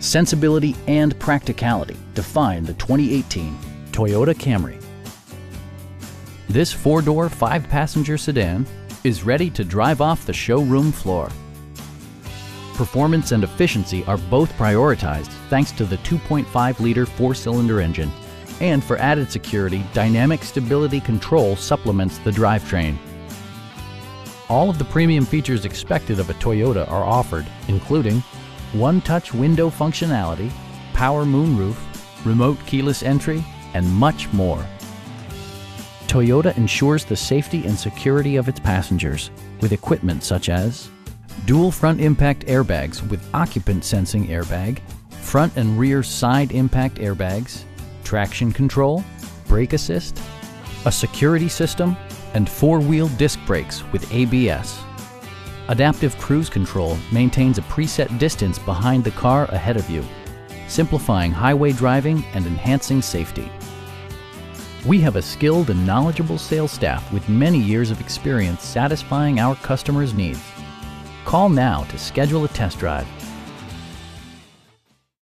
Sensibility and practicality define the 2018 Toyota Camry. This four-door, five-passenger sedan is ready to drive off the showroom floor. Performance and efficiency are both prioritized thanks to the 2.5-liter four-cylinder engine. And for added security, Dynamic Stability Control supplements the drivetrain. All of the premium features expected of a Toyota are offered, including one-touch window functionality, power moonroof, remote keyless entry, and much more. Toyota ensures the safety and security of its passengers with equipment such as dual front impact airbags with occupant sensing airbag, front and rear side impact airbags, traction control, brake assist, a security system, and four-wheel disc brakes with ABS. Adaptive Cruise Control maintains a preset distance behind the car ahead of you, simplifying highway driving and enhancing safety. We have a skilled and knowledgeable sales staff with many years of experience satisfying our customers' needs. Call now to schedule a test drive